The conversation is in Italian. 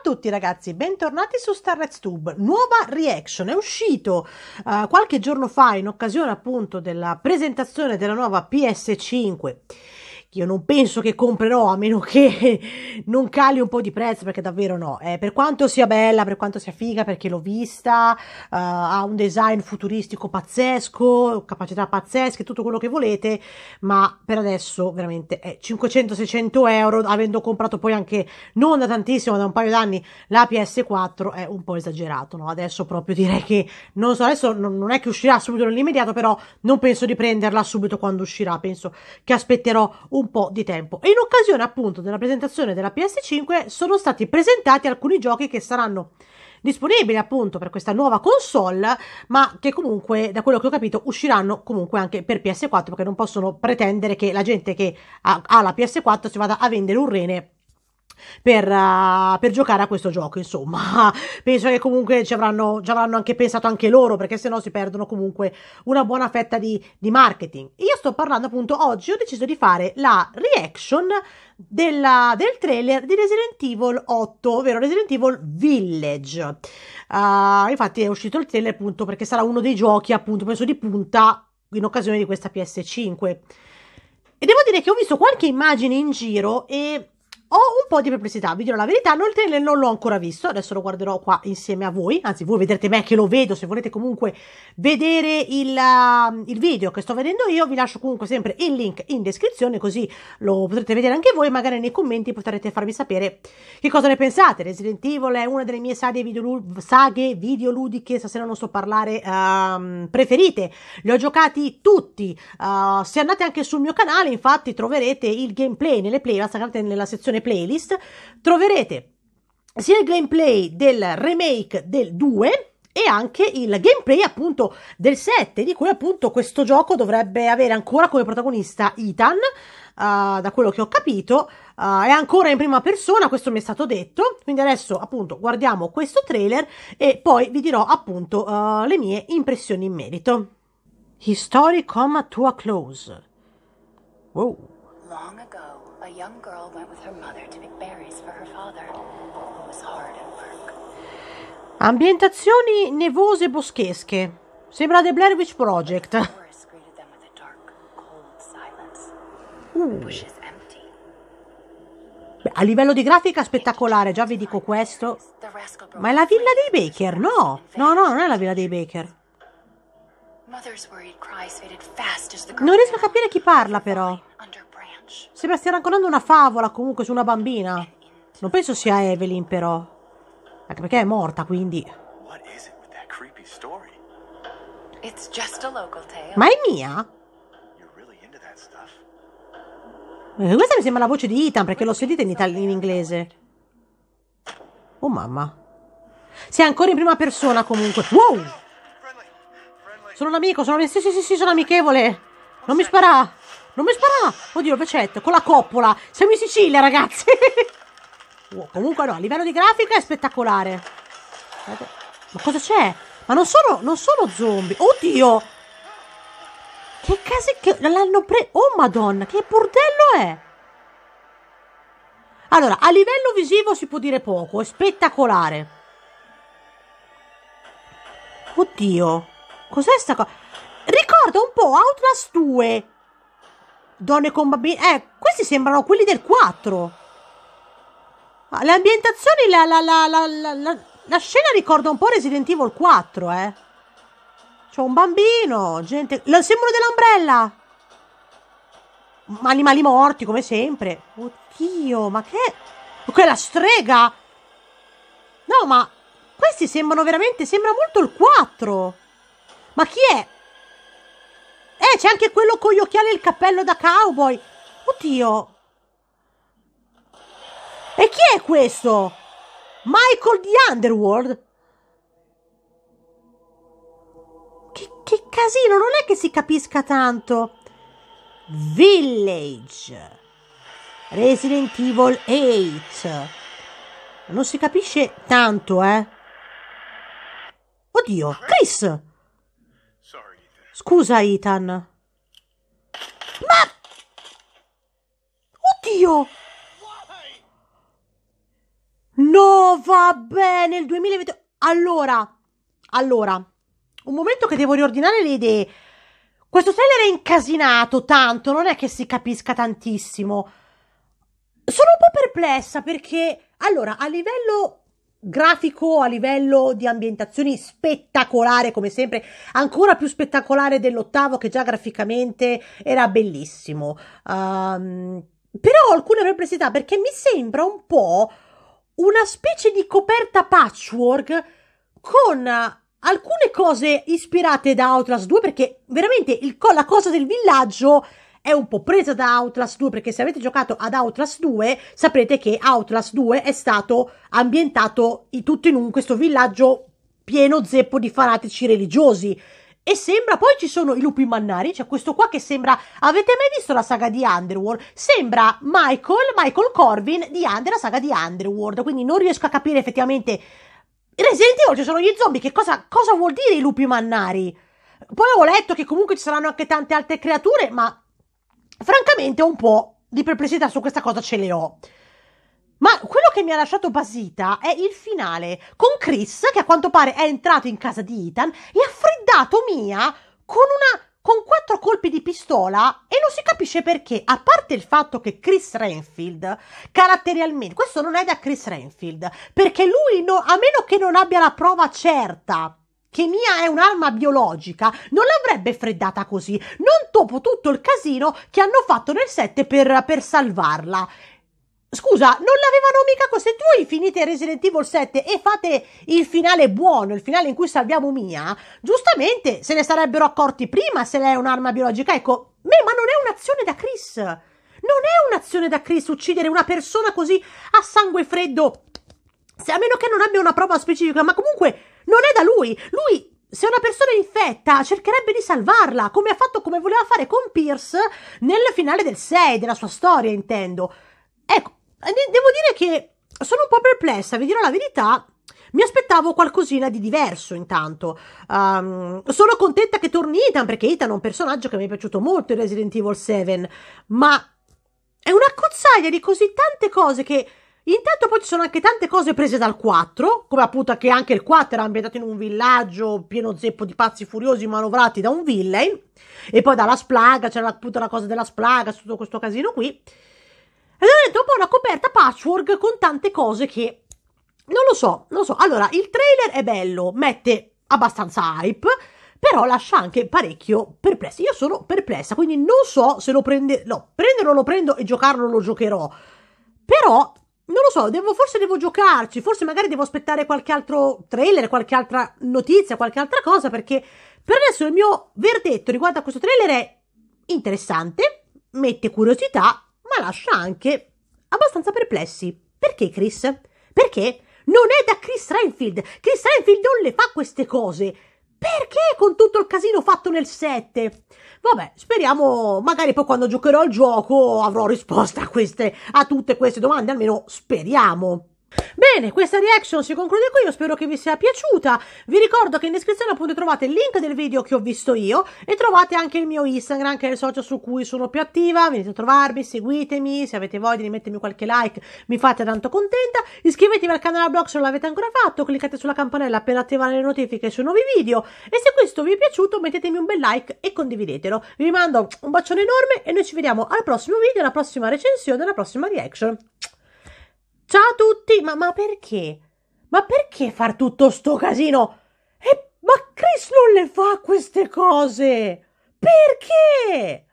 a tutti ragazzi, bentornati su Starlet's Tube. Nuova reaction, è uscito uh, qualche giorno fa in occasione appunto della presentazione della nuova PS5 io non penso che comprerò a meno che non cali un po' di prezzo perché davvero no eh, per quanto sia bella per quanto sia figa perché l'ho vista uh, ha un design futuristico pazzesco capacità pazzesche tutto quello che volete ma per adesso veramente è 500-600 euro avendo comprato poi anche non da tantissimo da un paio d'anni la PS4 è un po' esagerato no? adesso proprio direi che non so adesso non, non è che uscirà subito nell'immediato però non penso di prenderla subito quando uscirà penso che aspetterò un un po' di tempo. E in occasione appunto della presentazione della PS5 sono stati presentati alcuni giochi che saranno disponibili appunto per questa nuova console, ma che comunque, da quello che ho capito, usciranno comunque anche per PS4, perché non possono pretendere che la gente che ha, ha la PS4 si vada a vendere un rene per, uh, per, giocare a questo gioco. Insomma, penso che comunque ci avranno, ci avranno anche pensato anche loro, perché sennò si perdono comunque una buona fetta di, di marketing. Io sto parlando appunto oggi, ho deciso di fare la reaction della, del trailer di Resident Evil 8, ovvero Resident Evil Village. Uh, infatti è uscito il trailer appunto perché sarà uno dei giochi appunto penso di punta in occasione di questa PS5. E devo dire che ho visto qualche immagine in giro e ho un po' di perplessità, vi dirò la verità, non il trailer non l'ho ancora visto, adesso lo guarderò qua insieme a voi, anzi voi vedrete me che lo vedo, se volete comunque vedere il, uh, il video che sto vedendo io, vi lascio comunque sempre il link in descrizione, così lo potrete vedere anche voi, magari nei commenti potrete farmi sapere che cosa ne pensate. Resident Evil è una delle mie saghe, video, saghe videoludiche, stasera non so parlare, uh, preferite, li ho giocati tutti, uh, se andate anche sul mio canale infatti troverete il gameplay nelle playlist, andate nella sezione playlist troverete sia il gameplay del remake del 2 e anche il gameplay appunto del 7 di cui appunto questo gioco dovrebbe avere ancora come protagonista Ethan uh, da quello che ho capito uh, è ancora in prima persona questo mi è stato detto. Quindi adesso appunto guardiamo questo trailer e poi vi dirò appunto uh, le mie impressioni in merito. His story come to a close. Wow. Long ago a young girl went with her mother to pick berries for her father, who was hard at work. Ambientazioni nevose boschesche. Sembra The Blair Witch Project. Uh. Beh, a livello di grafica spettacolare, già vi dico questo. Ma è la villa dei Baker? No, no, no, non è la villa dei Baker. Non riesco a capire chi parla, però. Sembra stia raccontando una favola comunque su una bambina. Non penso sia Evelyn, però. Anche perché è morta, quindi. Ma è mia? Eh, questa mi sembra la voce di Ethan perché l'ho sentita in, itali- in inglese. Oh mamma. Sei ancora in prima persona comunque. Wow! Sono un amico, sono... Sì, sì, sì, sì, sono amichevole. Non mi spara. Non mi spara! Oddio, il bacetto, con la coppola. Siamo in Sicilia, ragazzi. oh, comunque no, a livello di grafica è spettacolare. Ma cosa c'è? Ma non sono, non sono zombie. Oddio! Che case che l'hanno preso... Oh, madonna, che bordello è? Allora, a livello visivo si può dire poco, è spettacolare. Oddio, cos'è sta cosa? Ricorda un po' Outlast 2 donne con bambini. Eh, questi sembrano quelli del 4. Le ambientazioni, la, la, la, la, scena ricorda un po' Resident Evil 4, eh. C'è un bambino, gente... Il simbolo dell'ombrella! Animali morti, come sempre. Oddio, ma che... Quella strega! No, ma... Questi sembrano veramente... Sembra molto il 4. Ma chi è? Eh, c'è anche quello con gli occhiali e il cappello da cowboy. Oddio. E chi è questo? Michael di Underworld? Che, che casino, non è che si capisca tanto. Village. Resident Evil 8. Non si capisce tanto, eh. Oddio, Chris! Scusa, Ethan. Ma... Oddio! No, vabbè, nel 2020. Allora, allora, un momento che devo riordinare le idee. Questo trailer è incasinato tanto, non è che si capisca tantissimo. Sono un po' perplessa perché, allora, a livello grafico, a livello di ambientazioni spettacolare, come sempre, ancora più spettacolare dell'ottavo, che già graficamente era bellissimo. Um, però alcune perplessità perché mi sembra un po' una specie di coperta patchwork con alcune cose ispirate da Outlast 2 perché veramente il, la cosa del villaggio è un po' presa da Outlast 2 perché se avete giocato ad Outlast 2 saprete che Outlast 2 è stato ambientato in, tutto in un questo villaggio pieno zeppo di fanatici religiosi e sembra poi ci sono i lupi mannari, c'è questo qua che sembra avete mai visto la saga di Underworld? Sembra Michael, Michael Corvin di Under, la saga di Underworld, quindi non riesco a capire effettivamente Resident Evil ci sono gli zombie, che cosa, cosa vuol dire i lupi mannari? Poi ho letto che comunque ci saranno anche tante altre creature, ma francamente un po' di perplessità su questa cosa ce le ho. Ma quello che mi ha lasciato basita è il finale, con Chris che a quanto pare è entrato in casa di Ethan e ha freddato Mia con una con quattro colpi di pistola e non si capisce perché, a parte il fatto che Chris Renfield, caratterialmente, questo non è da Chris Renfield, perché lui, no, a meno che non abbia la prova certa che Mia è un'arma biologica, non l'avrebbe freddata così, non dopo tutto il casino che hanno fatto nel set per, per salvarla. Scusa, non l'avevano mica così. Se voi finite Resident Evil 7 e fate il finale buono, il finale in cui salviamo Mia, giustamente se ne sarebbero accorti prima se lei è un'arma biologica. Ecco, me, ma non è un'azione da Chris. Non è un'azione da Chris uccidere una persona così a sangue freddo. Se, a meno che non abbia una prova specifica, ma comunque non è da lui. Lui se una persona è infetta, cercherebbe di salvarla, come ha fatto, come voleva fare con Pierce nel finale del 6, della sua storia, intendo. Ecco, eh, devo dire che sono un po' perplessa, vi dirò la verità. Mi aspettavo qualcosina di diverso intanto. Um, sono contenta che torni Ethan perché Ethan è un personaggio che mi è piaciuto molto in Resident Evil 7, ma è una cozzaglia di così tante cose che intanto poi ci sono anche tante cose prese dal 4, come appunto che anche il 4 era ambientato in un villaggio pieno zeppo di pazzi furiosi manovrati da un villain, e poi dalla splaga, c'era appunto la cosa della splaga, tutto questo casino qui. Ed ho detto un po' una coperta patchwork con tante cose che non lo so, non lo so. Allora, il trailer è bello, mette abbastanza hype, però lascia anche parecchio perplessi. Io sono perplessa, quindi non so se lo prende. No, prenderlo lo prendo e giocarlo lo giocherò. Però non lo so, devo, forse devo giocarci, forse magari devo aspettare qualche altro trailer, qualche altra notizia, qualche altra cosa, perché per adesso il mio verdetto riguardo a questo trailer è interessante, mette curiosità, ma lascia anche abbastanza perplessi. Perché Chris? Perché non è da Chris Renfield. Chris Renfield non le fa queste cose. Perché con tutto il casino fatto nel 7? Vabbè, speriamo, magari poi quando giocherò il gioco avrò risposta a queste, a tutte queste domande, almeno speriamo. Bene, questa reaction si conclude qui, io spero che vi sia piaciuta. Vi ricordo che in descrizione appunto trovate il link del video che ho visto io e trovate anche il mio Instagram, che è il social su cui sono più attiva. Venite a trovarmi, seguitemi, se avete voglia di mettermi qualche like mi fate tanto contenta. Iscrivetevi al canale blog se non l'avete ancora fatto, cliccate sulla campanella per attivare le notifiche sui nuovi video e se questo vi è piaciuto mettetemi un bel like e condividetelo. Vi mando un bacione enorme e noi ci vediamo al prossimo video, alla prossima recensione, alla prossima reaction. Ciao a tutti! Ma, ma perché? Ma perché far tutto sto casino? E, ma Chris non le fa queste cose! Perché?